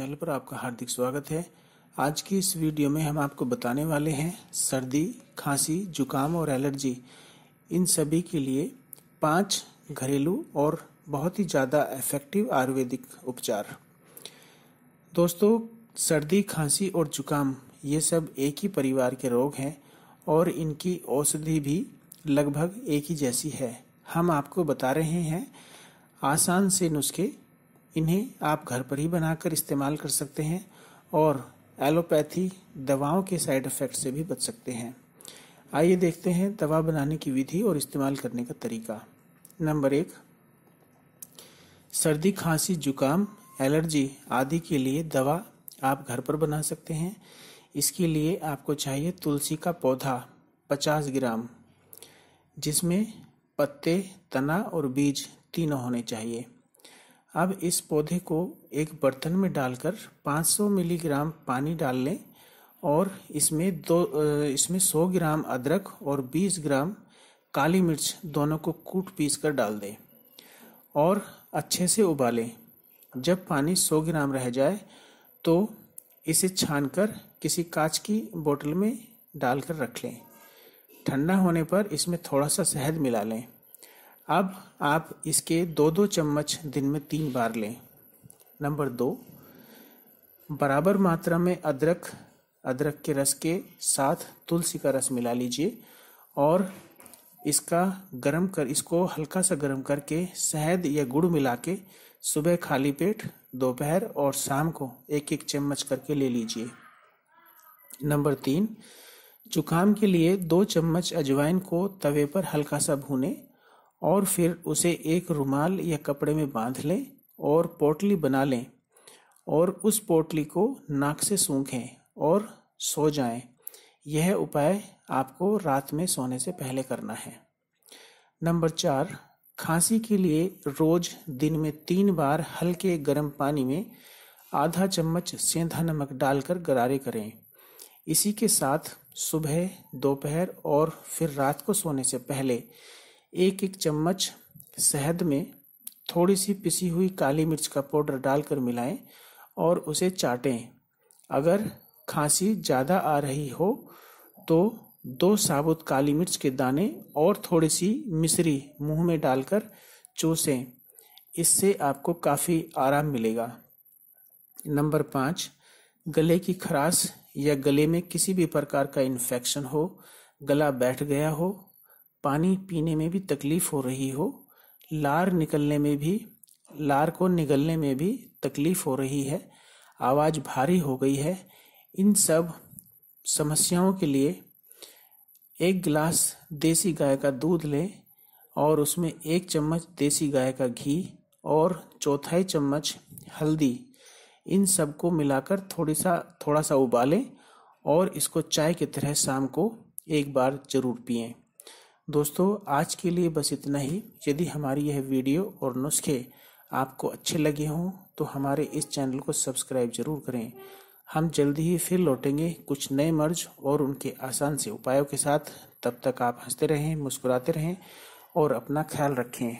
पर आपका हार्दिक स्वागत है। आज की इस वीडियो में हम आपको बताने वाले हैं सर्दी, खांसी, जुकाम और एलर्जी। इन सभी के लिए पाँच घरेलू और बहुत ही ज़्यादा इफ़ेक्टिव आयुर्वेदिक उपचार। दोस्तों, सर्दी, खांसी और जुकाम, ये सब एक ही परिवार के रोग हैं और इनकी औषधि भी लगभग एक ही जैसी है। हम आपको बता रहे हैं आसान से नुस्खे इन्हें आप घर पर ही बनाकर इस्तेमाल कर सकते हैं और एलोपैथी दवाओं के साइड इफ़ेक्ट से भी बच सकते हैं। आइए देखते हैं दवा बनाने की विधि और इस्तेमाल करने का तरीका। नंबर एक, सर्दी, खांसी, जुकाम, एलर्जी आदि के लिए दवा आप घर पर बना सकते हैं। इसके लिए आपको चाहिए तुलसी का पौधा 50 ग्राम, जिसमें पत्ते, तना और बीज तीनों होने चाहिए। अब इस पौधे को एक बर्तन में डालकर 500 मिलीग्राम पानी डाल लें और इसमें दो इसमें 100 ग्राम अदरक और 20 ग्राम काली मिर्च दोनों को कूट पीस कर डाल दें और अच्छे से उबालें। जब पानी 100 ग्राम रह जाए तो इसे छानकर किसी कांच की बोतल में डालकर रख लें। ठंडा होने पर इसमें थोड़ा सा शहद मिला लें। अब आप इसके दो दो चम्मच दिन में तीन बार लें। नंबर दो, बराबर मात्रा में अदरक अदरक के रस के साथ तुलसी का रस मिला लीजिए और इसका गरम कर, इसको हल्का सा गरम करके शहद या गुड़ मिला के सुबह खाली पेट, दोपहर और शाम को एक एक चम्मच करके ले लीजिए। नंबर तीन, जुकाम के लिए दो चम्मच अजवाइन को तवे पर हल्का सा भूनें। और फिर उसे एक रुमाल या कपड़े में बाँध लें और पोटली बना लें और उस पोटली को नाक से सूंखें और सो जाएँ। यह उपाय आपको रात में सोने से पहले करना है नंबर चार, खांसी के लिए रोज दिन में तीन बार हल्के गर्म पानी में आधा चम्मच सेंधा नमक डालकर गरारे करें इसी के साथ सुबह, दोपहर और फिर रात को सोने से पहले एक एक चम्मच शहद में थोड़ी सी पिसी हुई काली मिर्च का पाउडर डालकर मिलाएँ और उसे चाटें। अगर खांसी ज़्यादा आ रही हो तो दो साबुत काली मिर्च के दाने और थोड़ी सी मिश्री मुँह में डालकर चूसें। इससे आपको काफ़ी आराम मिलेगा। नंबर पाँच, गले की खराश या गले में किसी भी प्रकार का इन्फेक्शन हो, गला बैठ गया हो पानी पीने में भी तकलीफ़ हो रही हो, लार निकलने में भी, लार को निगलने में भी तकलीफ़ हो रही है, आवाज़ भारी हो गई है, इन सब समस्याओं के लिए एक गिलास देसी गाय का दूध लें और उसमें एक चम्मच देसी गाय का घी और चौथाई चम्मच हल्दी, इन सबको मिलाकर थोड़ी सा थोड़ा सा उबालें और इसको चाय की तरह शाम को एक बार ज़रूर पिएँ। दोस्तों, आज के लिए बस इतना ही। यदि हमारी यह वीडियो और नुस्खे आपको अच्छे लगे हों तो हमारे इस चैनल को सब्सक्राइब ज़रूर करें। हम जल्दी ही फिर लौटेंगे कुछ नए मर्ज और उनके आसान से उपायों के साथ। तब तक आप हँसते रहें, मुस्कुराते रहें और अपना ख्याल रखें।